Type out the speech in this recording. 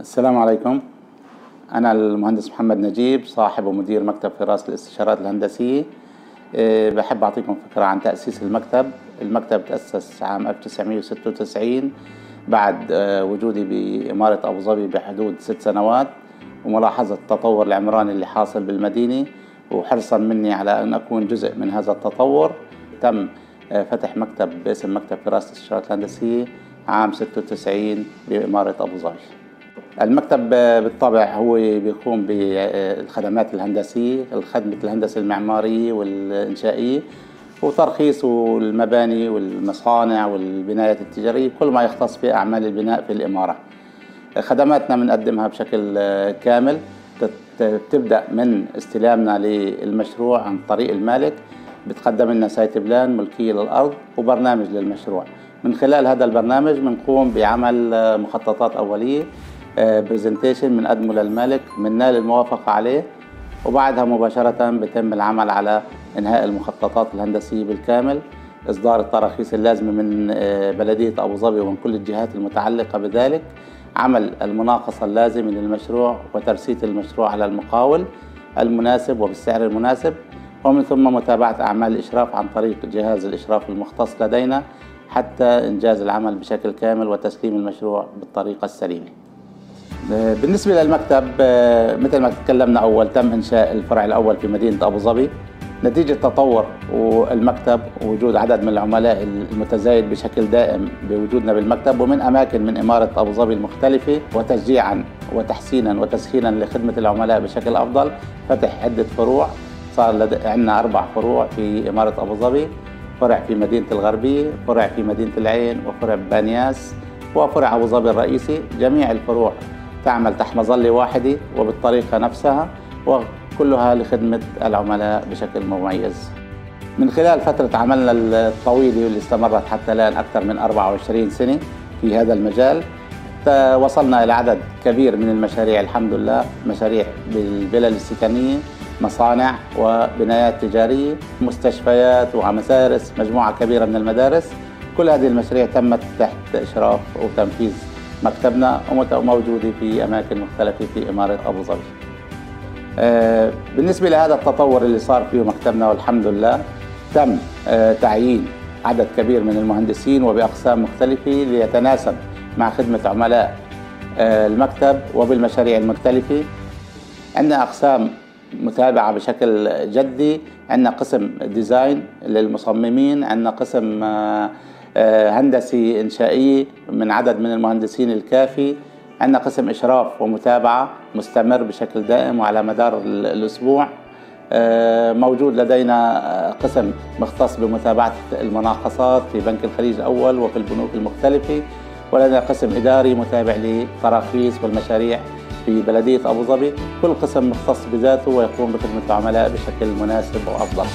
السلام عليكم. أنا المهندس محمد نجيب صاحب ومدير مكتب فراس الاستشارات الهندسية. إيه، بحب أعطيكم فكرة عن تأسيس المكتب. المكتب تأسس عام 1996 بعد آه، وجودي بإمارة أبو ظبي بحدود ست سنوات وملاحظة التطور العمراني اللي حاصل بالمدينة وحرصا مني على أن أكون جزء من هذا التطور. تم آه، فتح مكتب باسم مكتب فراس الاستشارات الهندسية عام 96 بإمارة أبو ظبي. المكتب بالطبع هو بيقوم بالخدمات الهندسية الخدمة الهندسة المعمارية والإنشائية وترخيص المباني والمصانع والبنايات التجارية كل ما يختص بأعمال البناء في الإمارة. خدماتنا بنقدمها بشكل كامل تبدأ من استلامنا للمشروع عن طريق المالك بتقدم لنا site plan ملكية للأرض وبرنامج للمشروع. من خلال هذا البرنامج بنقوم بعمل مخططات أولية برزنتيشن بنقدمه للمالك بننال الموافقة عليه وبعدها مباشرة بتم العمل على إنهاء المخططات الهندسية بالكامل. إصدار التراخيص اللازمة من آه، بلدية أبو ظبي ومن كل الجهات المتعلقة بذلك. عمل المناقصة اللازمة للمشروع وترسيت المشروع على المقاول المناسب وبالسعر المناسب. ومن ثم متابعة أعمال الإشراف عن طريق جهاز الإشراف المختص لدينا حتى إنجاز العمل بشكل كامل وتسليم المشروع بالطريقة السليمة. بالنسبة للمكتب مثل ما تكلمنا أول تم إنشاء الفرع الأول في مدينة أبو ظبي. نتيجة تطور المكتب ووجود عدد من العملاء المتزايد بشكل دائم بوجودنا بالمكتب ومن أماكن من إمارة أبو ظبي المختلفة وتشجيعا وتحسينا وتسخينا لخدمة العملاء بشكل أفضل. فتح عدة فروع صار عندنا أربع فروع في إمارة أبو ظبي فرع في مدينة الغربية فرع في مدينة العين وفرع بانياس وفرع أبو ظبي الرئيسي. جميع الفروع تعمل تحت مظلة واحدة وبالطريقة نفسها وكلها لخدمة العملاء بشكل مميز. من خلال فترة عملنا الطويلة واللي استمرت حتى الآن أكثر من 24 سنة في هذا المجال وصلنا إلى عدد كبير من المشاريع الحمد لله مشاريع بالفلل السكنية مصانع وبنايات تجارية مستشفيات ومسارس مجموعة كبيرة من المدارس. كل هذه المشاريع تمت تحت إشراف وتنفيذ مكتبنا موجودة في أماكن مختلفة في إمارة أبو ظبي. آه، بالنسبة لهذا التطور اللي صار فيه مكتبنا والحمد لله تم آه، تعيين عدد كبير من المهندسين وبأقسام مختلفة ليتناسب مع خدمة عملاء آه، المكتب وبالمشاريع المختلفة. عندنا أقسام متابعة بشكل جدي عندنا قسم ديزاين للمصممين عندنا قسم هندسي إنشائي من عدد من المهندسين الكافي. عندنا قسم إشراف ومتابعة مستمر بشكل دائم وعلى مدار الأسبوع. آه، موجود لدينا آه، قسم مختص بمتابعة المناقصات في بنك الخليج الأول وفي البنوك المختلفة. ولدينا قسم إداري متابع للتراخيص والمشاريع في بلدية أبو ظبي. كل قسم مختص بذاته ويقوم بخدمة العملاء بشكل مناسب وأفضل.